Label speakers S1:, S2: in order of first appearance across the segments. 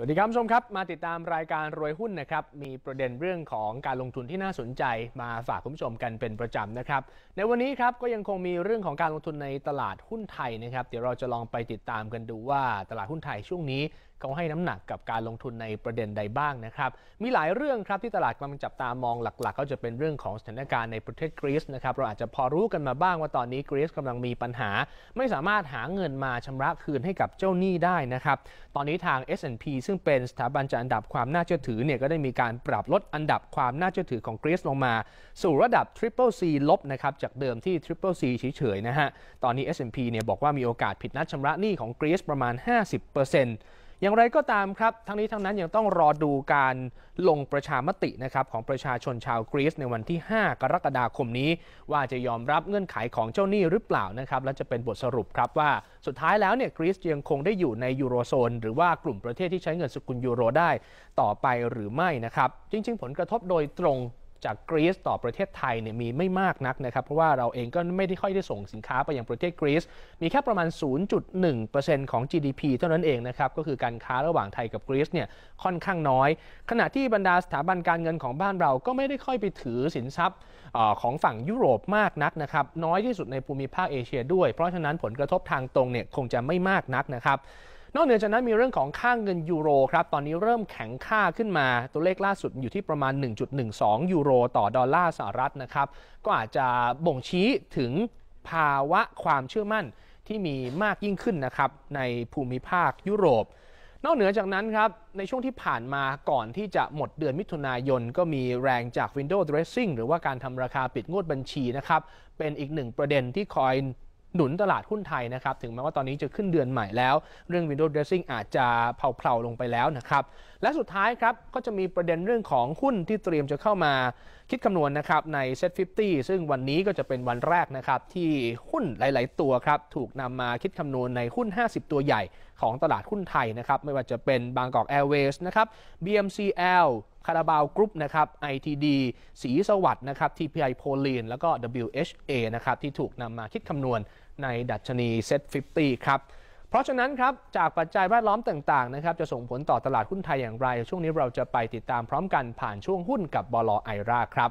S1: สวัสดีครับผู้ชมครับ มาติดตามรายการรวยหุ้นนะครับ มีประเด็นเรื่องของการลงทุนที่น่าสนใจมาฝากคุณผู้ชมกันเป็นประจำนะครับ ในวันนี้ครับก็ยังคงมีเรื่องของการลงทุนในตลาดหุ้นไทยนะครับ เดี๋ยวเราจะลองไปติดตามกันดูว่าตลาดหุ้นไทยช่วงนี้ เขาให้น้ำหนักกับการลงทุนในประเด็นใดบ้างนะครับ มีหลายเรื่องครับที่ตลาดกำลังจับตามองหลักๆ ก็จะเป็นเรื่องของสถานการณ์ในประเทศกรีซนะครับเราอาจจะพอรู้กันมาบ้างว่าตอนนี้กรีซกำลังมีปัญหา ไม่สามารถหาเงินมาชำระคืนให้กับเจ้าหนี้ได้นะครับ ตอนนี้ทาง S&P ซึ่งเป็นสถาบันจัดอันดับความน่าเชื่อถือเนี่ยก็ได้มีการปรับลดอันดับความน่าเชื่อถือของกรีซลงมา สู่ระดับ Triple C ลบนะครับจากเดิมที่ Triple C เฉยๆนะฮะตอนนี้ S&P เนี่ยบอกว่ามีโอกาสผิดนัดชำระหนี้ของกรีซประมาณ 50% อย่างไรก็ตามครับ ทั้งนี้ทั้งนั้นยังต้องรอดูการลงประชามตินะครับของประชาชนชาวกรีซในวันที่ 5 กรกฎาคมนี้ ว่าจะยอมรับเงื่อนไขของเจ้าหนี้หรือเปล่านะครับและจะเป็นบทสรุปครับว่าสุดท้ายแล้วเนี่ยกรีซยังคงได้อยู่ในยูโรโซน หรือว่ากลุ่มประเทศที่ใช้เงินสกุลยูโรได้ต่อไปหรือไม่นะครับ จริง ๆ ผลกระทบโดยตรง จากกรีซต่อประเทศไทยเนี่ยมีไม่มากนักนะครับ เพราะว่าเราเองก็ไม่ได้ค่อยได้ส่งสินค้าไปยังประเทศกรีซมีแค่ประมาณ 0.1%ของ GDP เท่านั้นเองนะครับก็คือการค้าระหว่างไทยกับกรีซเนี่ยค่อนข้างน้อย ขณะที่บรรดาสถาบันการเงินของบ้านเราก็ไม่ได้ค่อยไปถือสินทรัพย์ของฝั่งยุโรปมากนักนะครับน้อยที่สุดในภูมิภาคเอเชียด้วย เพราะฉะนั้นผลกระทบทางตรงเนี่ยคงจะไม่มากนักนะครับ นอกเหนือจากนั้นมีเรื่องของค่างเงินยูโรครับ ตอนนี้เริ่มแข็งค่าขึ้นมา ตัวเลขล่าสุดอยู่ที่ประมาณ 1.12 ยูโรต่อดอลลาร์สหรัฐนะครับ ก็อาจจะบ่งชี้ถึงภาวะความเชื่อมั่นที่มีมากยิ่งขึ้นนะครับในภูมิภาคยุโรป นอกเหนือจากนั้นครับในช่วงที่ผ่านมาก่อนที่จะหมดเดือนมิถุนายน ก็มีแรงจาก Windows Dressing หรือว่าการทำราคาปิดงวดบัญชีนะครับเป็นอีกหนึ่งประเด็นที่คอย หนุนตลาดหุ้นไทยนะครับ ถึงแม้ว่าตอนนี้จะขึ้นเดือนใหม่แล้ว เรื่อง window dressing อาจจะเผาๆลงไปแล้วนะครับ และสุดท้ายครับ ก็จะมีประเด็นเรื่องของหุ้นที่เตรียมจะเข้ามาคิดคำนวณนนะครับใน Set 50 ซึ่งวันนี้ก็จะเป็นวันแรกนะครับที่หุ้นหลาย ๆ ตัวครับถูกนำมาคิดคำนวณในหุ้น 50 ตัวใหญ่ของตลาดหุ้นไทยนะครับไม่ว่าจะเป็นบางกอกแอร์เวย์สนะครับ BMCL คาราบาวกรุ๊ปนะครับ ITD สีสวัสด์นะครับ TPI โพลีนแล้วก็ WHA นะครับที่ถูกนำมาคิดคำนวณ ในดัชนี Set 50 ครับ เพราะฉะนั้นครับ จากปัจจัยแวดล้อมต่างๆนะครับจะส่งผลต่อตลาดหุ้นไทยอย่างไร ช่วงนี้เราจะไปติดตามพร้อมกันผ่านช่วงหุ้นกับบลไอราครับ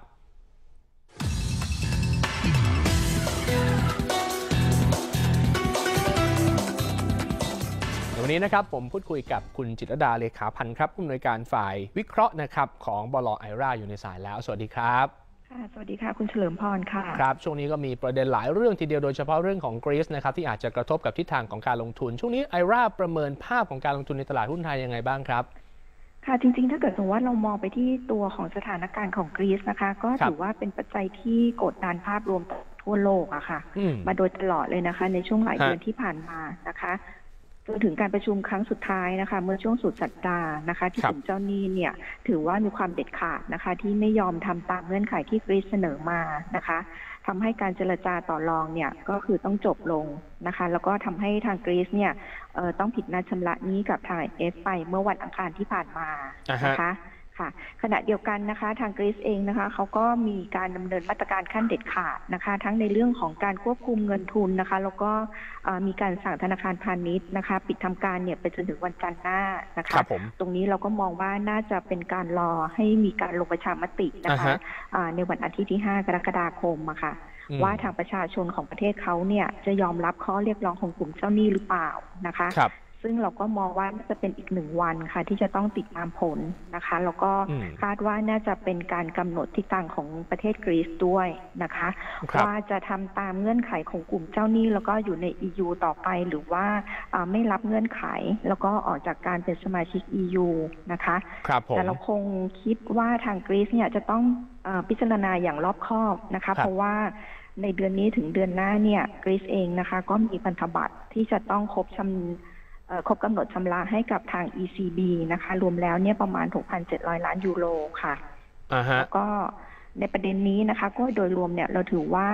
S1: วันนี้นะครับผมพูดคุยกับคุณจิตรดาเลขาพันธ์ครับผู้อำนวยการฝ่ายวิเคราะห์นะครับของบลอไอราอยู่ในสายแล้ว สวัสดีครับ
S2: ค่ะสวัสดีค่ะ คุณเฉลิมพรค่ะ
S1: ครับ ช่วงนี้ก็มีประเด็นหลายเรื่องทีเดียวโดยเฉพาะเรื่องของกรีซนะครับที่อาจจะกระทบกับทิศทางของการลงทุน ช่วงนี้ไอราประเมินภาพของการลงทุนในตลาดหุ้นไทยยังไงบ้างครับ
S2: ค่ะ จริง ๆ ถ้าเกิดสมมติว่าเรามองไปที่ตัวของสถานการณ์ของกรีซนะคะ ก็ถือว่าเป็นปัจจัยที่กดดันภาพรวมทั่วโลกอะค่ะ มาโดยตลอดเลยนะคะ ในช่วงหลายเดือนที่ผ่านมานะคะ จนถึงการประชุมครั้งสุดท้ายนะคะ เมื่อช่วงสุดสัปดาห์นะคะ ที่กลุ่มเจ้าหนี้เนี่ยถือว่ามีความเด็ดขาดนะคะ ที่ไม่ยอมทำตามเงื่อนไขที่กรีซเสนอมานะคะทำให้การเจรจาต่อรองเนี่ยก็คือต้องจบลงนะคะ แล้วก็ทำให้ทางกรีซเนี่ยต้องผิดนัดชำระนี้กับทางเอฟไปเมื่อวันอังคารที่ผ่านมานะคะ ค่ะขณะเดียวกันนะคะทางกรีซเองนะคะเขาก็มีการดำเนินมาตรการขั้นเด็ดขาดนะคะ ทั้งในเรื่องของการควบคุมเงินทุนนะคะ แล้วก็มีการสั่งธนาคารพาณิชย์นะคะ ปิดทำการเนี่ยไปจนถึงวันจันทร์หน้านะคะตรงนี้เราก็มองว่าน่าจะเป็นการรอให้มีการลงประชามตินะคะในวันอาทิตย์ที่ 5 กรกฎาคมอะค่ะว่าทางประชาชนของประเทศเขาเนี่ยจะยอมรับข้อเรียกร้องของกลุ่มเจ้าหนี้หรือเปล่านะคะ ซึ่งเราก็มองว่าจะเป็นอีกหนึ่งวันค่ะ ที่จะต้องติดตามผลนะคะ แล้วก็คาดว่าน่าจะเป็นการกำหนดทิศทางของประเทศกรีซด้วยนะคะว่าจะทำตามเงื่อนไขของกลุ่มเจ้าหนี้ แล้วก็อยู่ใน EU ต่อไปหรือว่าไม่รับเงื่อนไข แล้วก็ออกจากการเป็นสมาชิก EU นะคะ
S1: ครับ
S2: แต่เราคงคิดว่าทางกรีซเนี่ยจะต้องพิจารณาอย่างรอบคอบนะคะ เพราะว่าในเดือนนี้ถึงเดือนหน้าเนี่ยกรีซเองนะคะ ก็มีพันธบัตรที่จะต้องครบชำ ครบกำหนดชำระให้กับทาง ECB นะคะ รวมแล้วเนี่ยประมาณ 6,700 ล้านยูโรค่ะ แล้วก็ในประเด็นนี้นะคะ ก็โดยรวมเนี่ยเราถือว่า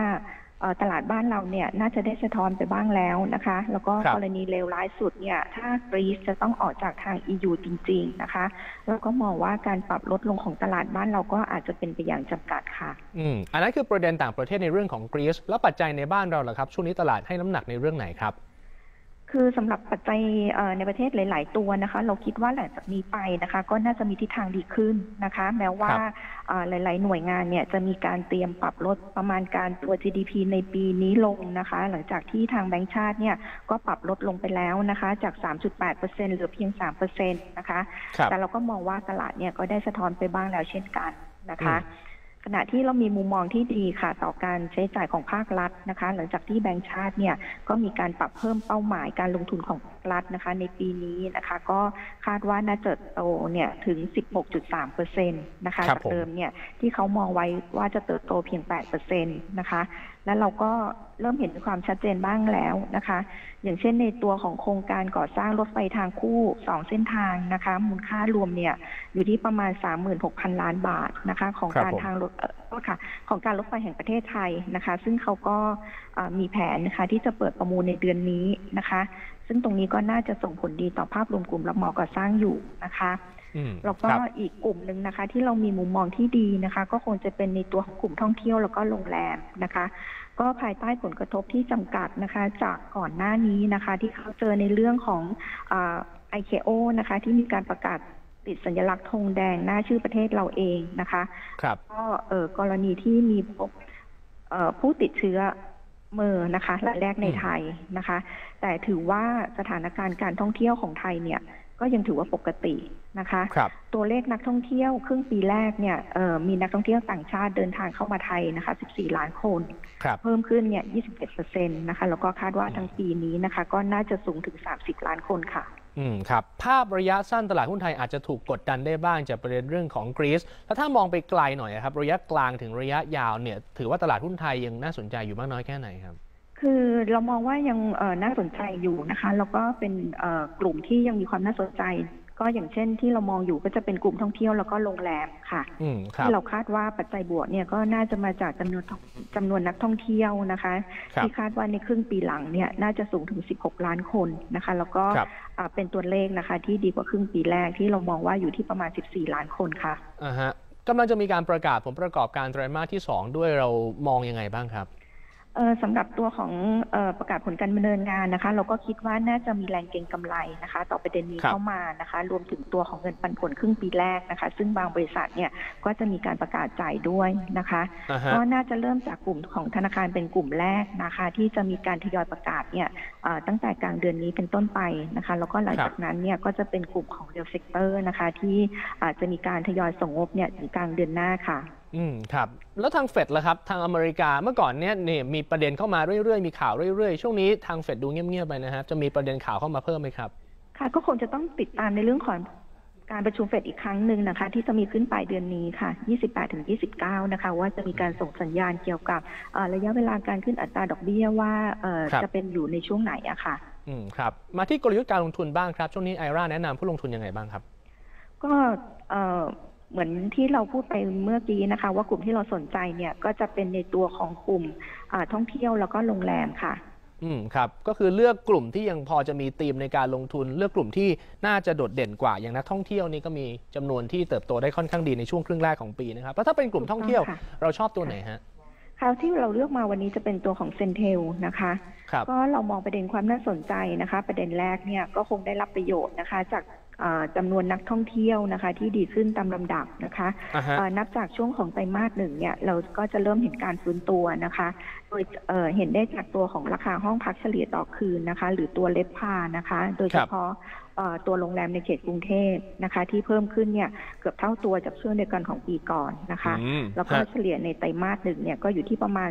S2: ตลาดบ้านเราเนี่ยน่าจะได้สะท้อนไปบ้างแล้วนะคะ แล้วก็กรณีเลวร้ายสุดเนี่ย ถ้ากรีซจะต้องออกจากทาง EU จริง ๆ นะคะแล้วก็มองว่าการปรับลดลงของตลาดบ้านเราก็อาจจะเป็นไปอย่างจำกัดค่ะ
S1: อืมอันนั้นคือประเด็นต่างประเทศในเรื่องของกรีซแล้วปัจจัยในบ้านเราเหรอครับ ช่วงนี้ตลาดให้น้ำหนักในเรื่องไหนครับ
S2: คือสำหรับปัจจัยเอ่อในประเทศหลาย ๆ ตัวนะคะ เราคิดว่าหลังจากนี้ไปนะคะ ก็น่าจะมีทิศทางดีขึ้นนะคะ แม้ว่า
S1: ครับ
S2: เอ่อหลาย ๆ หน่วยงานเนี่ยจะมีการเตรียมปรับลดประมาณการตัว GDP ในปีนี้ลงนะคะ หลังจากที่ทางแบงก์ชาติเนี่ยก็ปรับลดลงไปแล้วนะคะ จาก 3.8%เหลือเพียง 3%นะคะ
S1: ครับ
S2: แต่เราก็มองว่าตลาดเนี่ยก็ได้สะท้อนไปบ้างแล้วเช่นกันนะคะ ขณะที่เรามีมุมมองที่ดีค่ะ ต่อการใช้จ่ายของภาครัฐนะคะ หลังจากที่แบงก์ชาติเนี่ยก็มีการปรับเพิ่มเป้าหมายการลงทุนของภาครัฐนะคะ ในปีนี้นะคะ ก็คาดว่าน่าจะโตเนี่ยถึง 16.3เปอร์เซ็นต์นะคะ
S1: ครับ
S2: จาก
S1: ผม
S2: เดิมเนี่ยที่เขามองไว้ว่าจะเติบโตเพียง8เปอร์เซ็นต์นะคะและเราก็เริ่มเห็นความชัดเจนบ้างแล้วนะคะ อย่างเช่นในตัวของโครงการก่อสร้างรถไฟทางคู่สองเส้นทางนะคะ มูลค่ารวมเนี่ยอยู่ที่ประมาณ 36,000 ล้านบาทนะคะของ
S1: ครับ
S2: การ
S1: ผม
S2: ทางรถเอ่อโทษค่ะของการรถไฟแห่งประเทศไทยนะคะ ซึ่งเขาก็เอ่อมีแผนนะคะที่จะเปิดประมูลในเดือนนี้นะคะ ซึ่งตรงนี้ก็น่าจะส่งผลดีต่อภาพรวมกลุ่มรับเหมาก่อสร้างอยู่นะคะ
S1: อืม
S2: แล้วก็
S1: ครับ
S2: อีกกลุ่มหนึ่งนะคะ ที่เรามีมุมมองที่ดีนะคะ ก็คงจะเป็นในตัวของกลุ่มท่องเที่ยวแล้วก็โรงแรมนะคะ ก็ภายใต้ผลกระทบที่จำกัดนะคะ จากก่อนหน้านี้นะคะ ที่เขาเจอในเรื่องของไอเคโอนะคะ ที่มีการประกาศติดสัญลักษณ์ธงแดงหน้าชื่อประเทศเราเองนะคะ
S1: ครับ
S2: ก็เอ่อกรณีที่มีพบเอ่อผู้ติดเชื้อเมอร์นะคะรายแรกใน
S1: อืม
S2: ไทยนะคะ แต่ถือว่าสถานการณ์การท่องเที่ยวของไทยเนี่ย ก็ยังถือว่าปกติ นะคะ
S1: ครับ
S2: ตัวเลขนักท่องเที่ยวครึ่งปีแรกเนี่ยเอ่อมีนักท่องเที่ยวต่างชาติเดินทางเข้ามาไทยนะคะ 14 ล้านคน
S1: ครับ
S2: เพิ่มขึ้นเนี่ย21เปอร์เซ็นต์นะคะ แล้วก็คาดว่าทั้งปีนี้นะคะ ก็น่าจะสูงถึง 30 ล้านคนค่ะ
S1: อืมครับ ภาพระยะสั้นตลาดหุ้นไทยอาจจะถูกกดดันได้บ้างจากประเด็นเรื่องของกรีซแล้วถ้ามองไปไกลหน่อยอะครับ ระยะกลางถึงระยะยาวเนี่ย ถือว่าตลาดหุ้นไทยยังน่าสนใจอยู่มากน้อยแค่ไหนครับ
S2: คือเรามองว่ายังเอ่อน่าสนใจอยู่นะคะ แล้วก็เป็นเอ่อกลุ่มที่ยังมีความน่าสนใจ ก็อย่างเช่นที่เรามองอยู่ก็จะเป็นกลุ่มท่องเที่ยวแล้วก็โรงแรมค่ะ
S1: อืมครับ
S2: ที่เราคาดว่าปัจจัยบวกเนี่ยก็น่าจะมาจากจำนวนจำนวนนักท่องเที่ยวนะคะ
S1: ครับ
S2: ที่คาดว่าในครึ่งปีหลังเนี่ยน่าจะสูงถึง 16 ล้านคนนะคะ แล้วก็
S1: ครับ
S2: อ่าเป็นตัวเลขนะคะ ที่ดีกว่าครึ่งปีแรกที่เรามองว่าอยู่ที่ประมาณ 14 ล้านคนค่ะ
S1: อ่าฮะกำลังจะมีการประกาศผลประกอบการไตรมาสที่ 2 ด้วยเรามองยังไงบ้างครับ
S2: เอ่อ สำหรับตัวของเออประกาศผลการดำเนินงานนะคะ เราก็คิดว่าน่าจะมีแรงเก็งกำไรนะคะ ต่อประเด็นนี้
S1: ครับ
S2: เข้ามานะคะ รวมถึงตัวของเงินปันผลครึ่งปีแรกนะคะ ซึ่งบางบริษัทเนี่ยก็จะมีการประกาศจ่ายด้วยนะคะ
S1: อ่าฮะ
S2: ก็น่าจะเริ่มจากกลุ่มของธนาคารเป็นกลุ่มแรกนะคะ ที่จะมีการทยอยประกาศเนี่ยเอ่อตั้งแต่กลางเดือนนี้เป็นต้นไปนะคะ แล้วก็หลัง
S1: ครับ
S2: จากนั้นเนี่ยก็จะเป็นกลุ่มของ real sector นะคะ ที่อาจจะมีการทยอยส่งงบเนี่ยถึงกลางเดือนหน้าค่ะ
S1: อืมครับแล้วทางเฟดล่ะครับ ทางอเมริกาเมื่อก่อนเนี้ยเนี่ยมีประเด็นเข้ามาเรื่อยๆ มีข่าวเรื่อยๆ ช่วงนี้ทางเฟดดูเงียบๆไปนะครับจะมีประเด็นข่าวเข้ามาเพิ่มไหมครับ
S2: ค่ะก็คงจะต้องติดตามในเรื่องของการประชุมเฟดอีกครั้งหนึ่งนะคะ ที่จะมีขึ้นปลายเดือนนี้ค่ะ 28ถึง29 นะคะ ว่าจะมีการส่งสัญญาณเกี่ยวกับเอ่อระยะเวลาการขึ้นอัตราดอกเบี้ยว่าเอ่อ
S1: ครับ
S2: จะเป็นอยู่ในช่วงไหนอะค่ะ
S1: อืมครับ มาที่กลยุทธ์การลงทุนบ้างครับ ช่วงนี้ไอราแนะนำผู้ลงทุนยังไงบ้างครับ
S2: ก็ เอ่อเหมือนที่เราพูดไปเมื่อกี้นะคะ ว่ากลุ่มที่เราสนใจเนี่ยก็จะเป็นในตัวของกลุ่มอ่าท่องเที่ยวแล้วก็โรงแรมค่ะ
S1: อืมครับ ก็คือเลือกกลุ่มที่ยังพอจะมีธีมในการลงทุน เลือกกลุ่มที่น่าจะโดดเด่นกว่า อย่างนักท่องเที่ยวนี่ก็มีจำนวนที่เติบโตได้ค่อนข้างดีในช่วงครึ่งแรกของปีนะครับแล้วถ้าเป็นกลุ่มท่องเที่ยว
S2: ถูกต้องค่ะ
S1: เราชอบตัวไหนฮะ
S2: คราวที่เราเลือกมาวันนี้จะเป็นตัวของเซนเทลนะคะ
S1: ครับ
S2: ก็เรามองประเด็นความน่าสนใจนะคะ ประเด็นแรกเนี่ยก็คงได้รับประโยชน์นะคะ จากเอ่อ จำนวนนักท่องเที่ยวนะคะ ที่ดีขึ้นตามลำดับนะคะ
S1: อ่าฮะ
S2: เอ่อนับจากช่วงของไตรมาสหนึ่งเนี่ยเราก็จะเริ่มเห็นการฟื้นตัวนะคะ โดยเอ่อเห็นได้จากตัวของราคาห้องพักเฉลี่ยต่อคืนนะคะ หรือตัวเลฟพานะคะ โดยเฉพาะเอ่อตัวโรงแรมในเขตกรุงเทพนะคะ ที่เพิ่มขึ้นเนี่ยเกือบเท่าตัวจากช่วงเดียวกันของปีก่อนนะคะ
S1: อืม
S2: แล้วก็
S1: ฮะ
S2: เฉลี่ยในไตรมาสหนึ่งเนี่ยก็อยู่ที่ประมาณ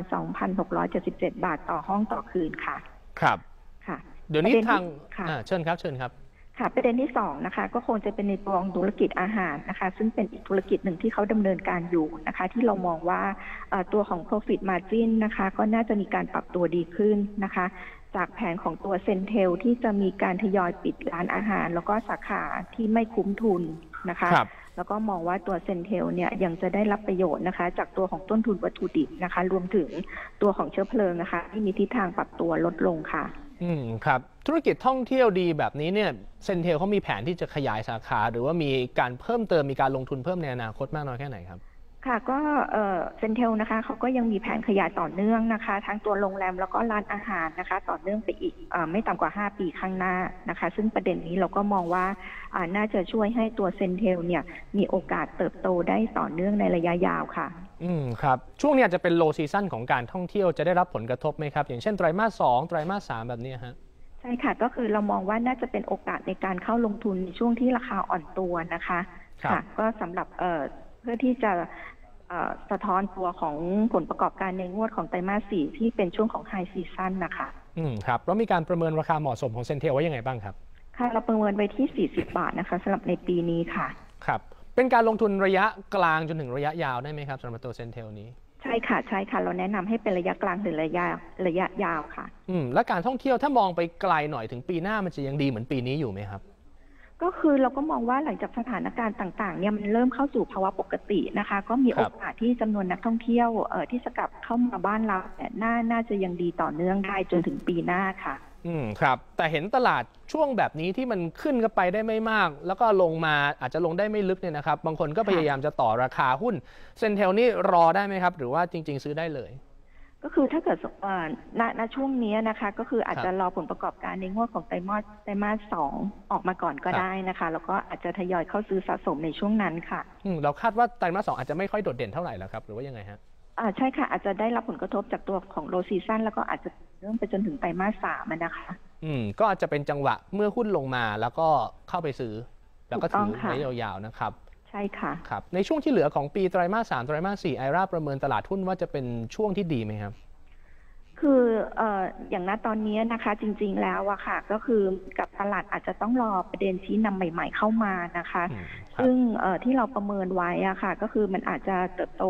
S2: 2,677 บาทต่อห้องต่อคืนค่ะ
S1: ครับ
S2: ค่ะ
S1: เดี๋ยวนี้
S2: ประเด็นที่
S1: ทาง
S2: ค่ะ
S1: อ่าเชิญครับเชิญครับ
S2: ค่ะประเด็นที่สองนะคะก็คงจะเป็นในตัวของธุรกิจอาหารนะคะ ซึ่งเป็นอีกธุรกิจหนึ่งที่เขาดำเนินการอยู่นะคะ ที่เรามองว่าเอ่อตัวของ profit margin นะคะ ก็น่าจะมีการปรับตัวดีขึ้นนะคะ จากแผนของตัว CENTEL ที่จะมีการทยอยปิดร้านอาหาร แล้วก็สาขาที่ไม่คุ้มทุนนะคะ
S1: ครับ
S2: แล้วก็มองว่าตัว CENTEL เนี่ยยังจะได้รับประโยชน์นะคะ จากตัวของต้นทุนวัตถุดิบนะคะ รวมถึงตัวของเชื้อเพลิงนะคะ ที่มีทิศทางปรับตัวลดลงค่ะ
S1: อืมครับธุรกิจท่องเที่ยวดีแบบนี้เนี่ย CENTEL เขามีแผนที่จะขยายสาขา หรือว่ามีการเพิ่มเติมมีการลงทุนเพิ่มในอนาคตมากน้อยแค่ไหนครับ
S2: ค่ะก็เอ่อ CENTEL นะคะเขาก็ยังมีแผนขยายต่อเนื่องนะคะ ทั้งตัวโรงแรมแล้วก็ร้านอาหารนะคะ ต่อเนื่องไปอีกเออไม่ต่ำกว่า 5 ปีข้างหน้านะคะ ซึ่งประเด็นนี้เราก็มองว่าอ่าน่าจะช่วยให้ตัว CENTEL เนี่ยมีโอกาสเติบโตได้ต่อเนื่องในระยะยาวค่ะ
S1: อืมครับ ช่วงนี้อาจจะเป็น low season ของการท่องเที่ยวจะได้รับผลกระทบไหมครับ อย่างเช่นไตรมาสสองไตรมาสสามแบบนี้ฮะ
S2: ใช่ค่ะก็คือเรามองว่าน่าจะเป็นโอกาสในการเข้าลงทุนในช่วงที่ราคาอ่อนตัวนะคะ
S1: ครับ
S2: ค่ะก็สำหรับเอ่อเพื่อที่จะเอ่อ สะท้อนตัวของผลประกอบการในงวดของไตรมาสสี่ที่เป็นช่วงของ high season นะคะ
S1: อืมครับ แล้วมีการประเมินราคาเหมาะสมของ CENTEL ไว้ยังไงบ้างครับ
S2: ค่ะ เราประเมินไว้ที่ 40 บาทนะคะสำหรับในปีนี้ค่ะ
S1: ครับ เป็นการลงทุนระยะกลางจนถึงระยะยาวได้ไหมครับสำหรับตัว CENTEL นี้
S2: ใช่ค่ะ ใช่ค่ะ เราแนะนำให้เป็นระยะกลางหรือระยะระยะยาวค่ะ
S1: อืม และการท่องเที่ยวถ้ามองไปไกลหน่อยถึงปีหน้ามันจะยังดีเหมือนปีนี้อยู่ไหมครับ
S2: ก็คือเราก็มองว่าหลังจากสถานการณ์ต่างๆเนี่ยมันเริ่มเข้าสู่ภาวะปกตินะคะ ก็มี
S1: ครั
S2: โอบกาสที่จำนวนนักท่องเที่ยวเอ่อที่จะกลับเข้ามาบ้านเราเนี่ยน่าน่าจะยังดีต่อเนื่องได้จนถึงปีหน้าค่ะ
S1: อืมครับ แต่เห็นตลาดช่วงแบบนี้ที่มันขึ้นก็ไปได้ไม่มาก แล้วก็ลงมาอาจจะลงได้ไม่ลึกเนี่ยนะครับ บางคนก็พยายามจะต่อราคาหุ้นเซนเทลนี่รอได้ไหมครับ หรือว่าจริง ๆ ซื้อได้เลย
S2: ก็คือถ้าเกิดเอ่อณณช่วงนี้นะคะ ก็คืออาจ
S1: ครับ
S2: จะรอผลประกอบการในงวดของไตรมาสไตรมาสสองออกมาก่อนก็
S1: ครับ
S2: ได้นะคะ แล้วก็อาจจะทยอยเข้าซื้อสะสมในช่วงนั้นค่ะ
S1: อืมเราคาดว่าไตรมาสสองอาจจะไม่ค่อยโดดเด่นเท่าไหร่แล้วครับ หรือว่ายังไงฮะ
S2: อ่าใช่ค่ะ อาจจะได้รับผลกระทบจากตัวของโลซีซันแล้วก็อาจจะเริ่มไปจนถึงไตรมาสสามอะนะคะ
S1: อืมก็อาจจะเป็นจังหวะเมื่อหุ้นลงมาแล้วก็เข้าไปซื้อ แล้วก็
S2: ถูกต้
S1: ถื
S2: อง
S1: อ
S2: ค่ะ
S1: ไว้ยาวๆนะครับ
S2: ใช่ค่ะ
S1: ครับในช่วงที่เหลือของปีไตรมาสสามไตรมาสสี่ไอราประเมินตลาดหุ้นว่าจะเป็นช่วงที่ดีไหมครับ
S2: คือเอ่ออย่างณตอนนี้นะคะจริงๆแล้วอะค่ะ ก็คือกับตลาดอาจจะต้องรอประเด็นชี้นำใหม่ ๆเข้ามานะคะ
S1: อืมครับ
S2: ซึ่งเอ่อที่เราประเมินไว้อะค่ะ ก็คือมันอาจจะเติบโต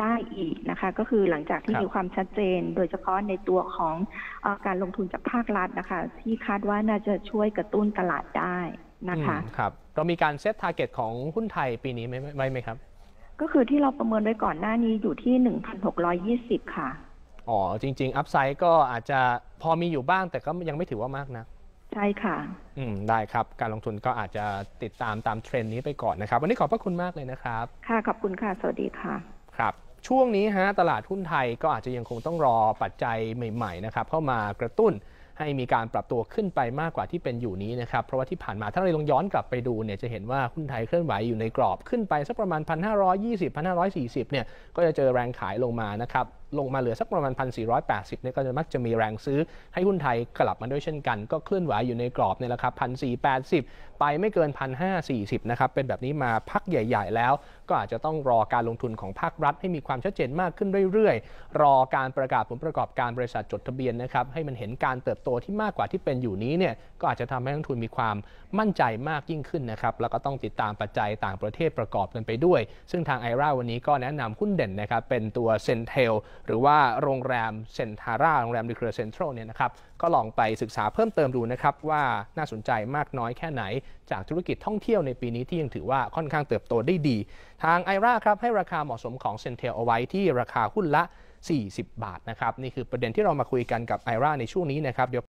S2: ได้อีกนะคะ ก็คือหลังจากที่
S1: ครับ
S2: มีความชัดเจน โดยเฉพาะในตัวของเออการลงทุนจากภาครัฐนะคะ ที่คาดว่าน่าจะช่วยกระตุ้นตลาดได้ นะคะ
S1: อืมครับเรามีการเซตทาร์เก็ตของหุ้นไทยปีนี้ไหมไว้ไหมครับ
S2: ก็คือที่เราประเมินไว้ก่อนหน้านี้อยู่ที่ 1,620 ค่ะ
S1: อ๋อ จริง ๆ อัพไซด์ก็อาจจะพอมีอยู่บ้างแต่ก็ยังไม่ถือว่ามากนะ
S2: ใช่ค่ะ
S1: อืม ได้ครับ การลงทุนก็อาจจะติดตามตามเทรนด์นี้ไปก่อนนะครับ วันนี้ขอบพระคุณมากเลยนะครับ
S2: ค่ะ ขอบคุณค่ะ สวัสดีค่ะ
S1: ครับ ช่วงนี้ฮะ ตลาดหุ้นไทยก็อาจจะยังคงต้องรอปัจจัยใหม่ ๆ นะครับ เข้ามากระตุ้น ให้มีการปรับตัวขึ้นไปมากกว่าที่เป็นอยู่นี้นะครับ เพราะว่าที่ผ่านมาถ้าเราลองย้อนกลับไปดูเนี่ยจะเห็นว่าหุ้นไทยเคลื่อนไหวอยู่ในกรอบขึ้นไปสักประมาณ 1,520 1,540เนี่ยก็จะเจอแรงขายลงมานะครับ ลงมาเหลือสักประมาณ 1,480เนี่ยก็จะมักจะมีแรงซื้อให้หุ้นไทยกลับมาด้วยเช่นกัน ก็เคลื่อนไหวอยู่ในกรอบเนี่แหละครับ1,480 ไปไม่เกิน 1,540 นะครับ เป็นแบบนี้มาพักใหญ่ๆแล้ว ก็อาจจะต้องรอการลงทุนของภาครัฐให้มีความชัดเจนมากขึ้นเรื่อยๆ รอการประกาศผลประกอบการบริษัทจดทะเบียนนะครับให้มันเห็นการเติบโตที่มากกว่าที่เป็นอยู่นี้เนี่ยก็อาจจะทำให้นักทุนมีความมั่นใจมากยิ่งขึ้นนะครับแล้วก็ต้องติดตามปัจจัยต่างประเทศประกอบกันไปด้วย ซึ่งทางไอร่าวันนี้ก็แนะนำหุ้นเด่นนะครับเป็นตัว CENTEL หรือว่าโรงแรมเซ็นทาราโรงแรมในเครือเซ็นทรัลเนี่ยนะครับก็ลองไปศึกษาเพิ่มเติมดูนะครับว่าน่าสนใจมากน้อยแค่ไหน จากธุรกิจท่องเที่ยวในปีนี้ที่ยังถือว่าค่อนข้างเติบโตได้ดี ทางไอร่าครับให้ราคาเหมาะสมของ CENTEL เอาไว้ที่ราคาหุ้นละ 40 บาทนะครับนี่คือประเด็นที่เรามาคุยกันกับไอร่าในช่วงนี้นะครับเดี๋ยว